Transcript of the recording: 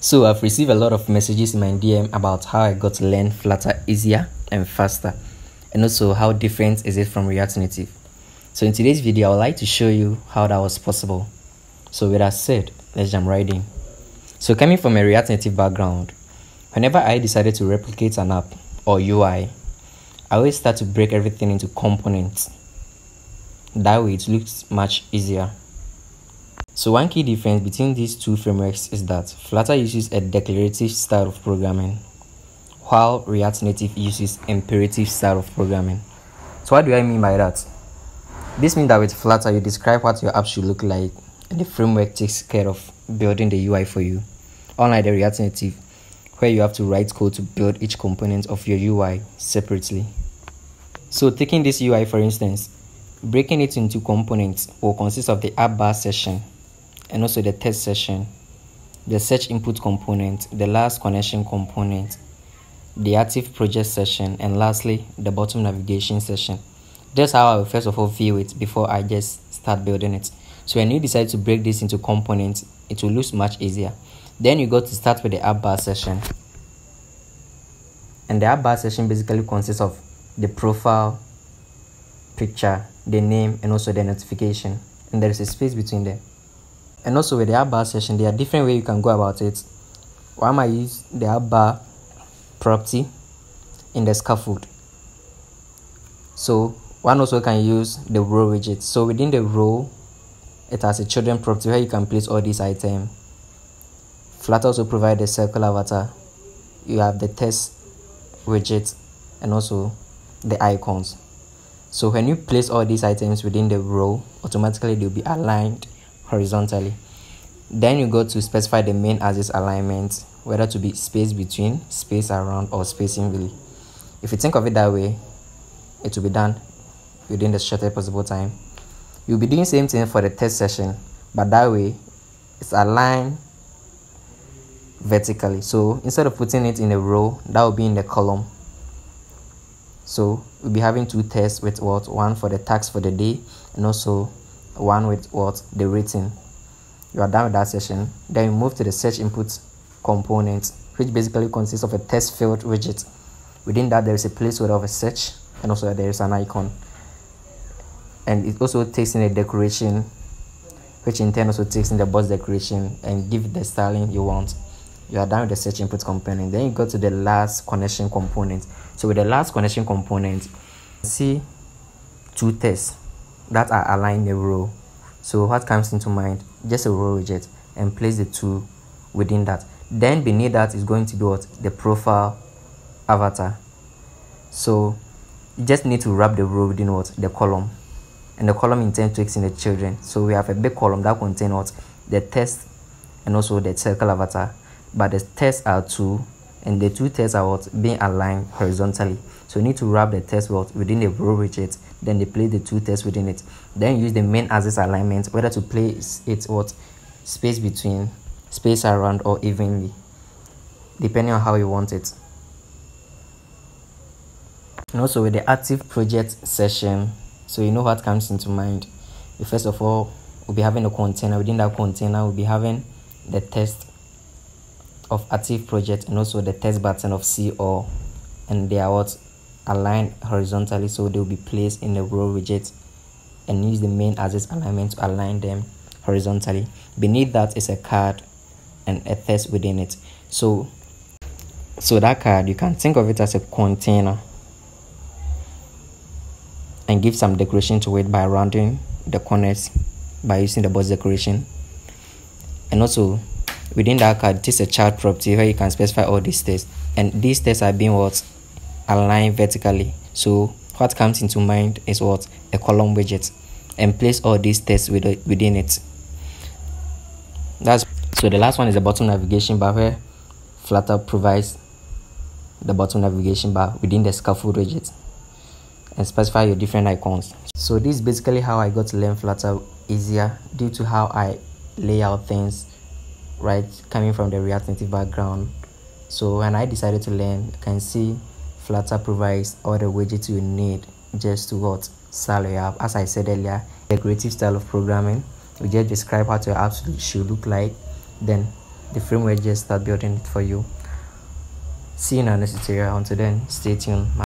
So I've received a lot of messages in my DM about how I got to learn Flutter easier and faster and also how different is it from React Native. So in today's video I would like to show you how that was possible. So with that said, let's jump right in. So coming from a React Native background, whenever I decided to replicate an app or UI, I always start to break everything into components. That way it looks much easier. So one key difference between these two frameworks is that Flutter uses a declarative style of programming, while React Native uses imperative style of programming. So what do I mean by that? This means that with Flutter you describe what your app should look like and the framework takes care of building the UI for you. Unlike the React Native, where you have to write code to build each component of your UI separately. So taking this UI for instance, breaking it into components will consist of the app bar session, and also the test session, the search input component, the last connection component, the active project session, and lastly, the bottom navigation session. That's how I will first of all view it before I just start building it. So when you decide to break this into components, it will look much easier. Then you go to start with the app bar session. And the app bar session basically consists of the profile, picture, the name, and also the notification. And there is a space between them. And also with the app bar session, there are different ways you can go about it. One might use the app bar property in the scaffold. So one also can use the row widget. So within the row, it has a children property where you can place all these items. Flutter also provide the circle avatar. You have the test widget and also the icons. So when you place all these items within the row, automatically they'll be aligned horizontally. Then you go to specify the main axis alignment, whether to be space between, space around, or space evenly. If you think of it that way, it will be done within the shortest possible time. You'll be doing same thing for the test session, but that way it's aligned vertically. So instead of putting it in a row, that will be in the column. So we'll be having two tests with what one for the tax for the day and also one with what the rating you are done with that session. Then you move to the search input component which basically consists of a text field widget. Within that there is a placeholder of a search and also there is an icon. And it also takes in a decoration which in turn also takes in the box decoration and give the styling you want. You are done with the search input component. Then you go to the last connection component. So with the last connection component see two tests that are aligned in a row. So what comes into mind? Just a row widget and place the two within that. Then beneath that is going to be what? The profile avatar. So you just need to wrap the row within what? The column. And the column intends takes in the children. So we have a big column that contains what? The test and also the circle avatar. But the tests are two and the two tests are what? Being aligned horizontally. So you need to wrap the test what within the row widget then they place the two tests within it. Then use the main axis alignment whether to place it what? Space between space around or evenly depending on how you want it. And also with the active project session so you know what comes into mind. You first of all we'll be having a container. Within that container we'll be having the test of active project and also the test button of C or and they are what aligned horizontally so they will be placed in the row widget and use the main axis alignment to align them horizontally. Beneath that is a card and a test within it. So so that card you can think of it as a container and give some decoration to it by rounding the corners by using the box decoration. And also within that card it is a child property where you can specify all these tests. And these tests are being what align vertically. So what comes into mind is what a column widget and place all these tests within it. That's so the last one is the bottom navigation bar where Flutter provides the bottom navigation bar within the scaffold widget and specify your different icons. So this is basically how I got to learn Flutter easier due to how I lay out things right coming from the React Native background. So when I decided to learn, you can see Flutter provides all the widgets you need just to what style your app. As I said earlier, declarative style of programming. We just describe how your app should look like. Then the framework just start building it for you see you in our next tutorial until then stay tuned